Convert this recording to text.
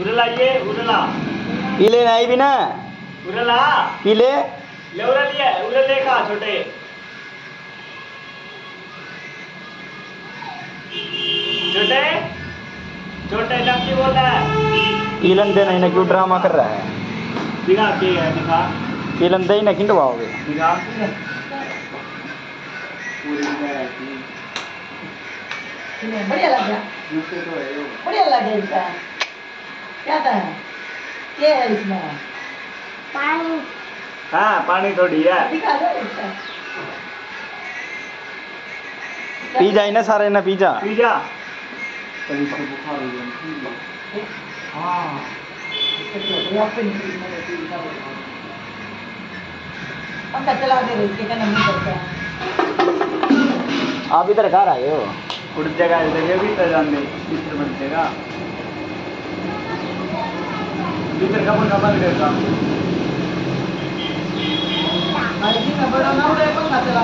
उरला ये उरला। पीले नहीं भी ना उरला। पीले। ले उरल ये उरले का छोटे। छोटे? छोटे डंकी बोल रहा है? पीलन दे नहीं ना क्यों ड्रामा कर रहा है? दिखा के है दिखा। पीलन दे ही ना खिंडवाओगे दिखा। बढ़िया लग गया तो है बढ़िया लग गया इसका क्या था क्या है? इसमें। पानी। हाँ पानी थोड़ी है। दिखा दो जाए ना सारे ना पी जा। पी जा। तभी इसको बुखार हो हाँ तो। पंखा चला दे रहे इसके नहीं करता आप इधर घर आए हो? उड़ जगह जगह भी तो जाने भीतर बन जाएगा। भीतर का पंखा बंद करता हमारे जी में बड़ा ना उड़े पंखा चला